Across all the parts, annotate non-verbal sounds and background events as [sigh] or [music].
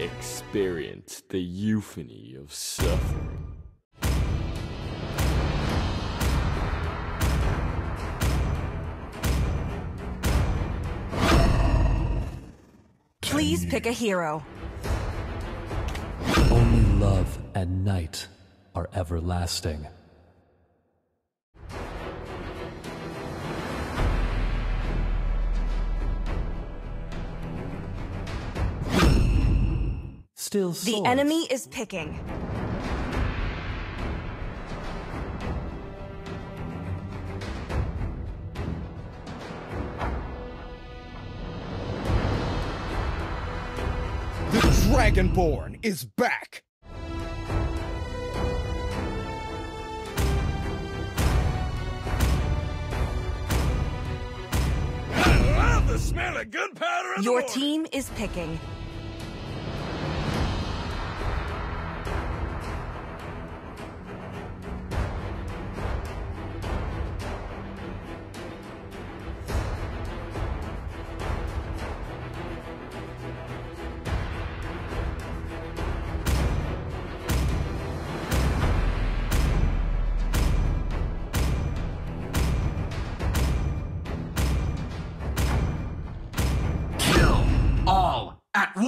Experience the euphony of suffering. Please pick a hero. Only love and night are everlasting. Still The enemy is picking. The Dragonborn is back! I love the smell of gunpowder in Your the team is picking.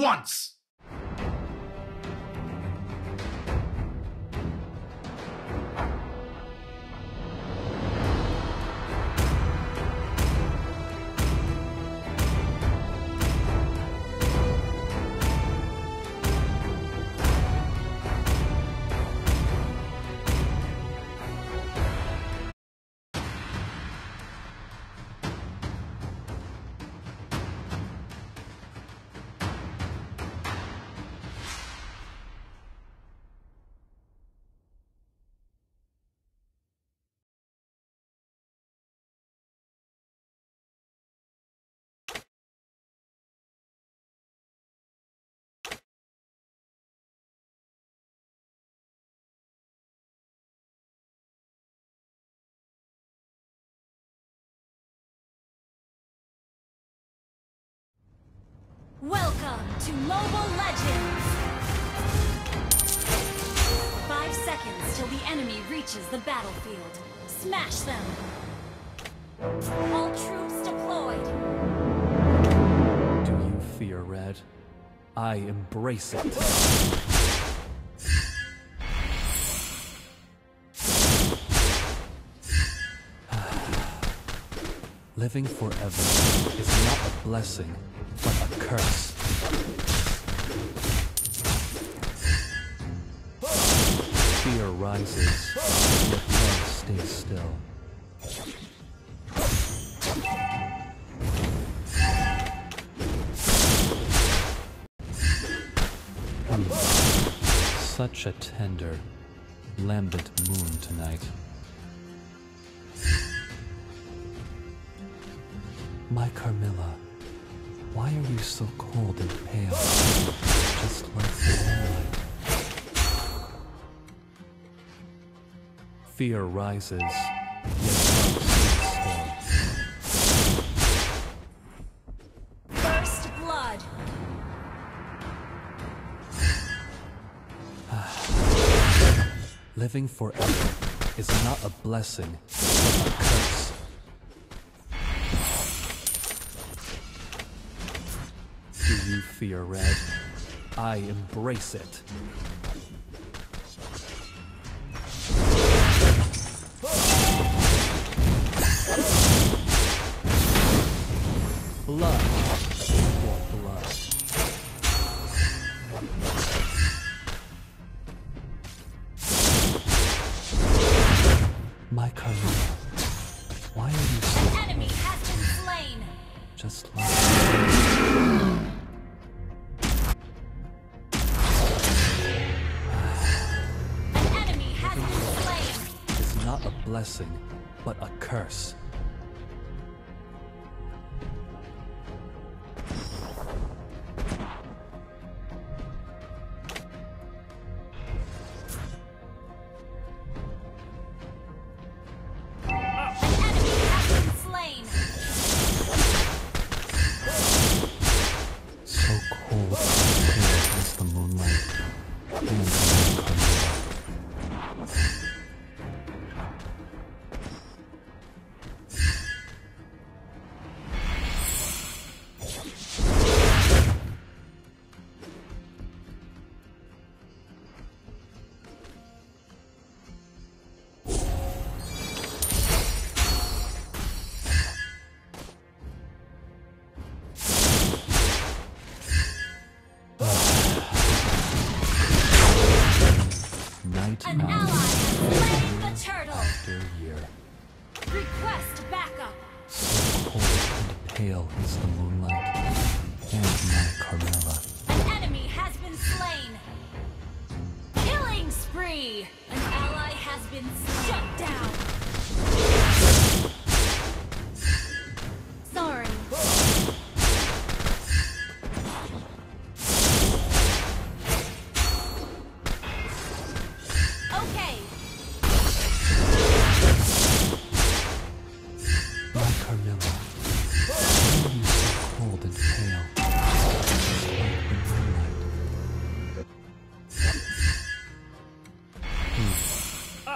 Once! Welcome to Mobile Legends! Five seconds till the enemy reaches the battlefield. Smash them! All troops deployed! Do you fear red? I embrace it. [sighs] Living forever is not a blessing, curse. Fear rises, yet love stays still. Such a tender, lambent moon tonight. My Carmilla, why are you so cold and pale? Just like the moonlight. Fear rises, yet love stays still. First blood! Living forever is not a blessing, fear red? I embrace it. Blessing, but a curse. An ally has been shut down!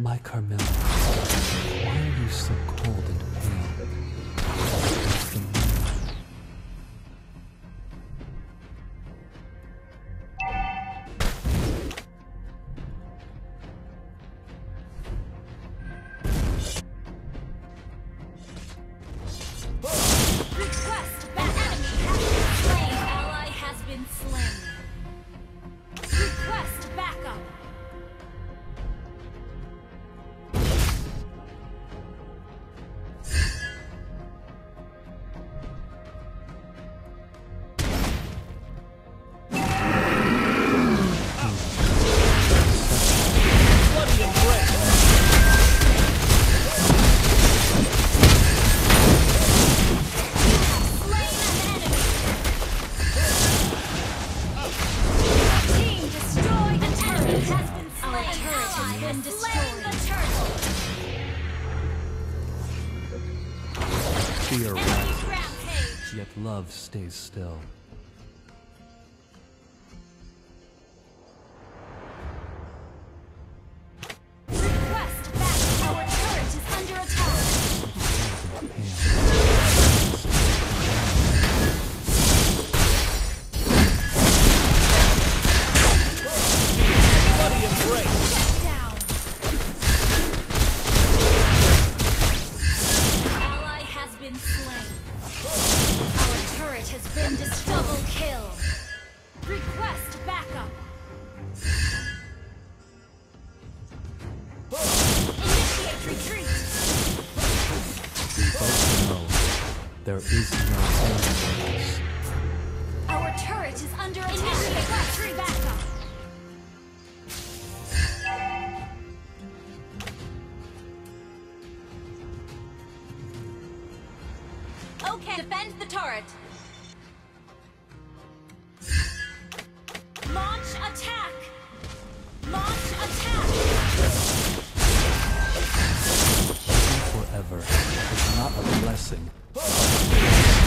My Carmilla, why are you so cold and pale? Fear yet love stays still. Our turret is under attack. Okay, defend the turret. Launch attack. Launch attack. Forever is not a blessing.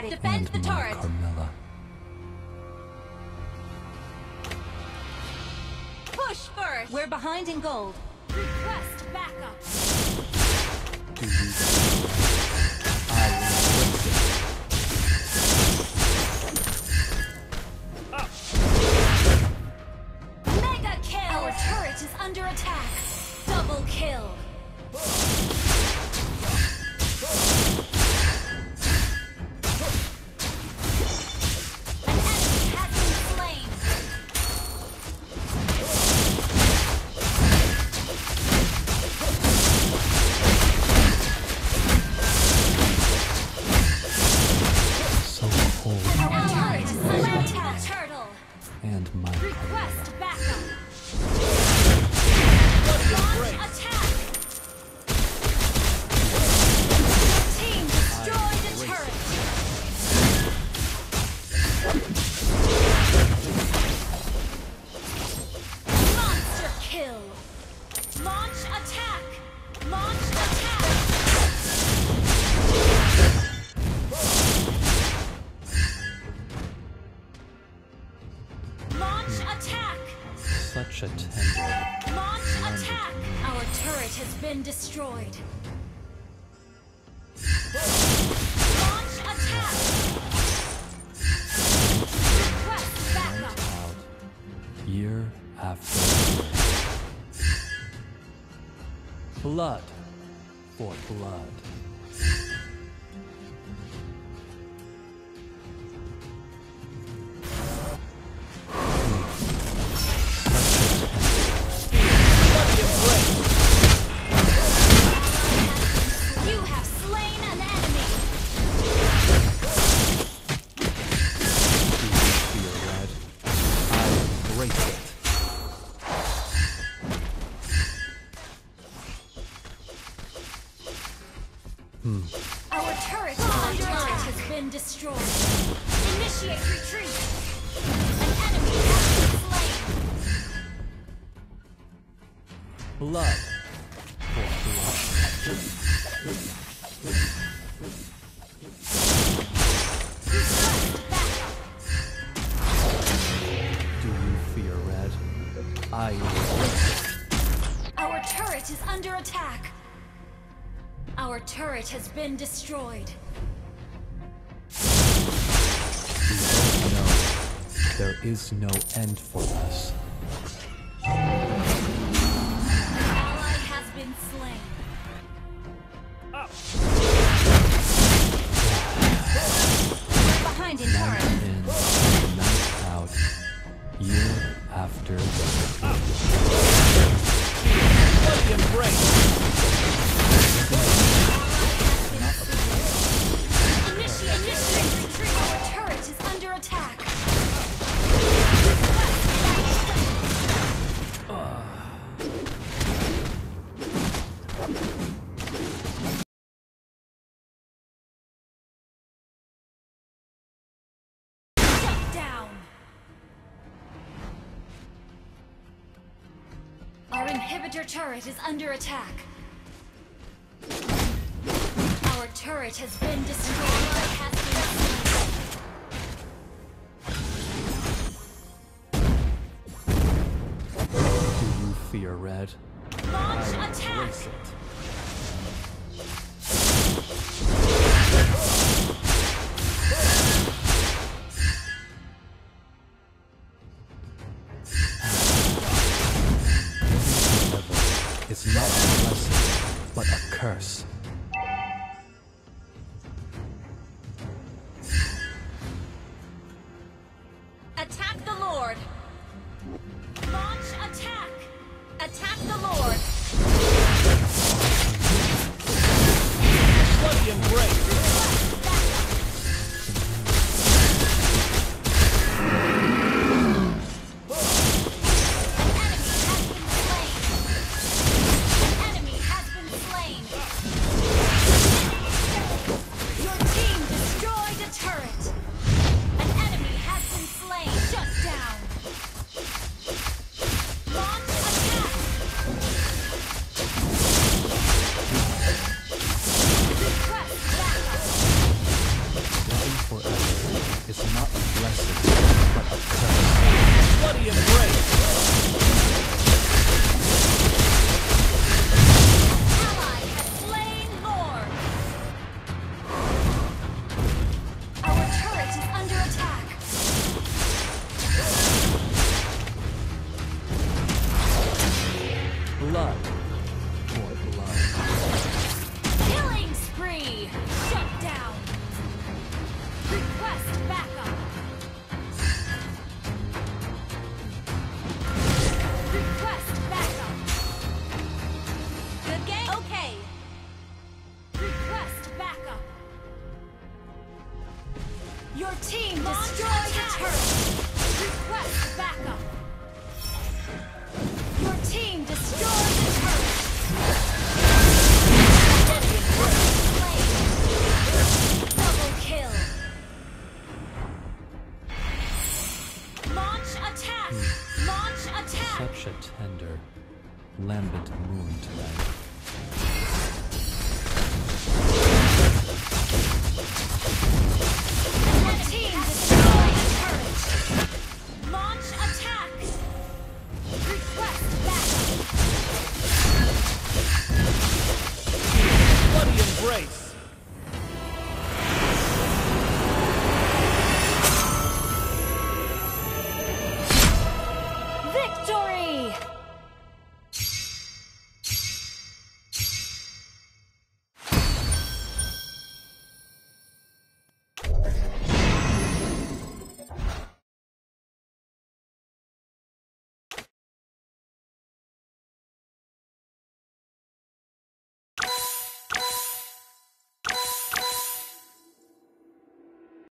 started. Defend the turret. Carmilla. Push first. We're behind in gold. Request backup. Mega kill. Our turret is under attack. Double kill. Such a tender. Launch attack! Our turret has been destroyed. Launch attack! Request backup. out year after year. Blood for blood. Been destroyed. Initiate retreat. An enemy has been slain. Blood for blood. Do you fear red? I embrace. Our turret is under attack. Our turret has been destroyed. There is no end for us. Inhibitor turret is under attack. Our turret has been destroyed. Has been slain. Do you fear red? Launch I attack. Lambent moon tonight.